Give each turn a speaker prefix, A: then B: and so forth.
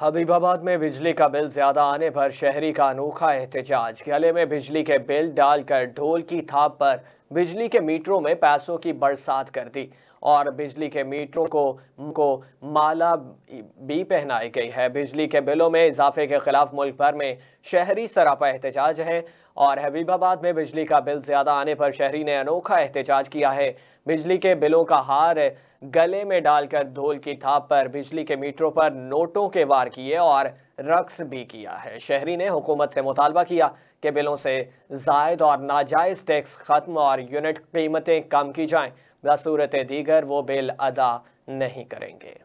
A: हबीबाबाद में बिजली का बिल ज़्यादा आने पर शहरी का अनोखा एहतजाज। गले में बिजली के बिल डालकर ढोल की थाप पर बिजली के मीटरों में पैसों की बरसात कर दी और बिजली के मीटरों को को माला भी पहनाई गई है। बिजली के बिलों में इजाफे के खिलाफ मुल्क भर में शहरी सरापा एहतजाज है और हबीबाबाद में बिजली का बिल ज़्यादा आने पर शहरी ने अनोखा एहतजाज किया है। बिजली के बिलों का हार गले में डालकर ढोल की थाप पर बिजली के मीटरों पर नोटों के वार किए और रक्स भी किया है। शहरी ने हुकूमत से मुतालबा किया कि बिलों से जायद और नाजायज टैक्स खत्म और यूनिट कीमतें कम की जाएँ। बसूरत दीगर वो बिल अदा नहीं करेंगे।